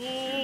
Ooh.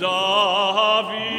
It's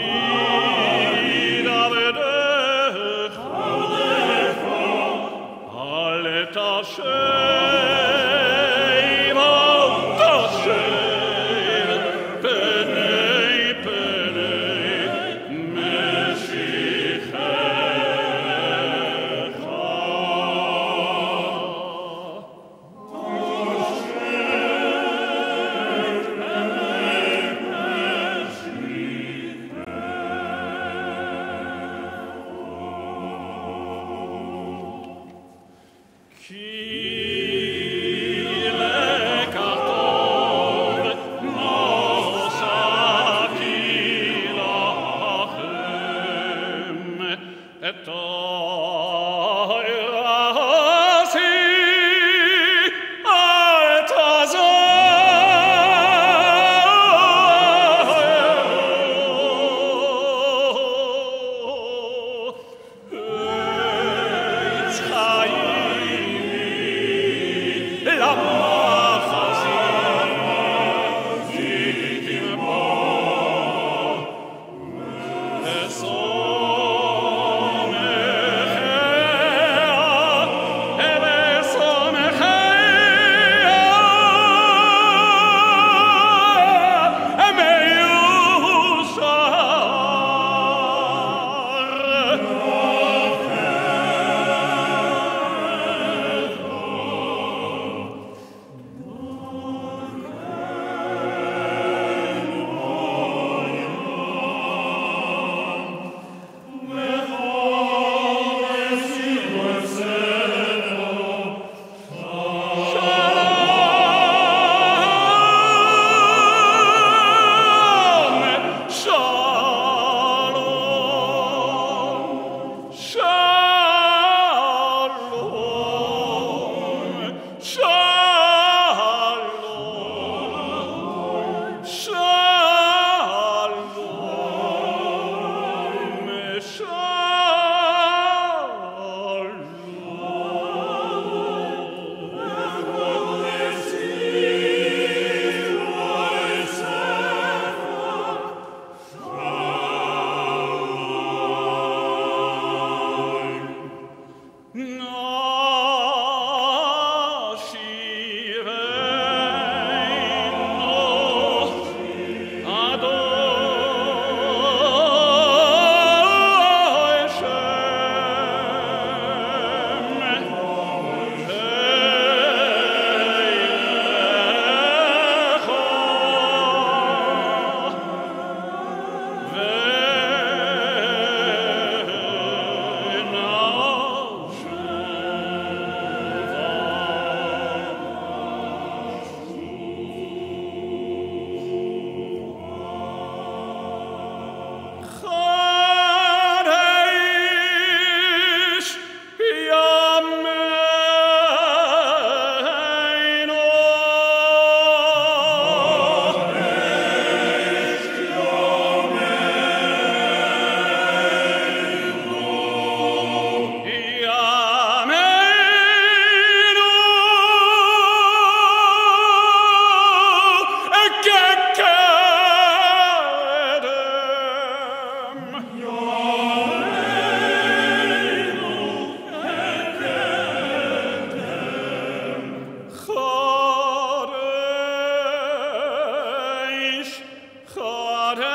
Kadesh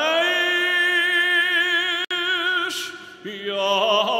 Yamel